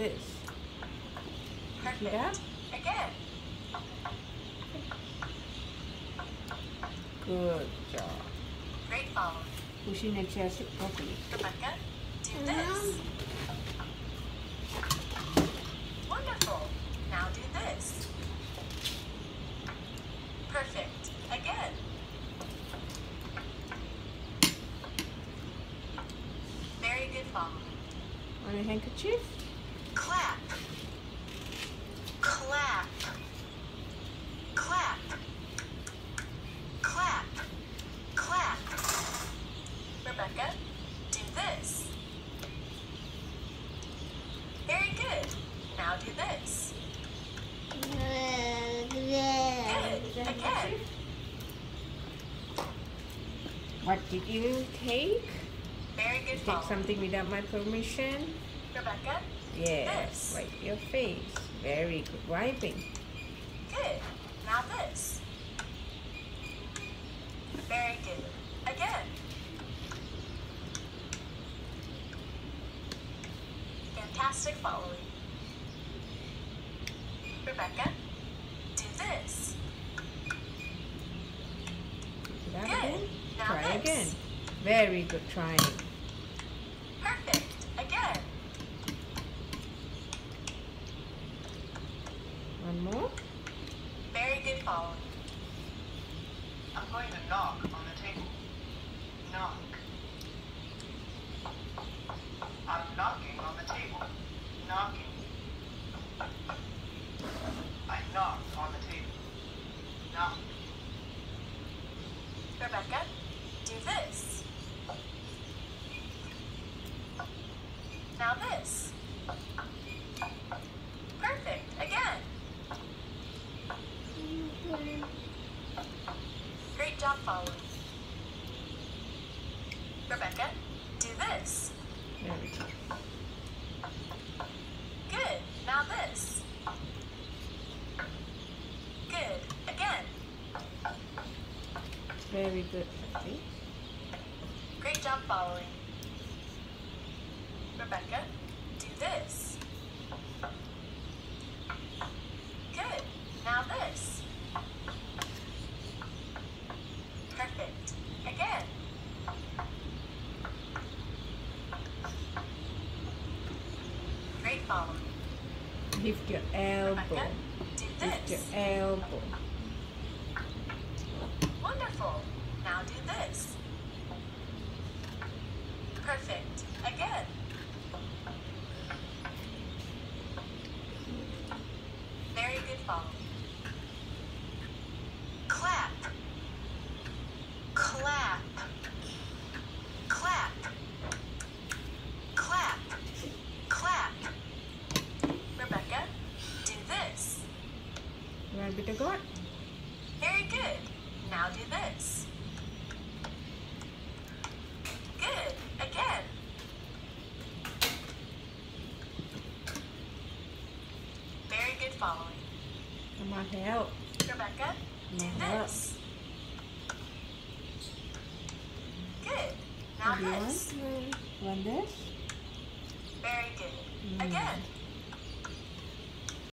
this. Perfect. that? Again. Good job. Great follow. Push in and chest it properly. Rebecca, do this. Wonderful. Now do this. Perfect. Again. Very good follow. On a handkerchief. Clap. Clap. Clap. Clap. Clap. Rebecca, do this. Very good. Now do this. Good. Again. What did you take? Very You good take something without my permission? Rebecca, Yes. This. Wipe your face. Very good wiping. good. Now this. Very good. Again. Fantastic following. Rebecca, do this. Do that Good. again. Now Try this. again. Very good trying. Perfect. Again. One more. Very good following. I'm going to knock on the table. Knock. I'm knocking on the table. Knocking. I knock on the table. Knock. Rebecca, do this. Now this. Perfect. Again. Great job following. Rebecca, do this. There we go. Good. Now this. Good. Again. Very good. Great job following. Rebecca, do this. Good. Now this. Perfect. Again. Great. Lift your elbow. Rebecca, Lift your elbow. Wonderful. Now do this. Perfect. Again. Very good. Clap. Clap. Clap. Clap. Clap. Rebecca, do this. A bit of God? Very good. Now do this. Good. Again. Very good following. Come on, help. Rebecca, do Yeah. this. Good. Now want? this. Want this? Very good. Mm. Again.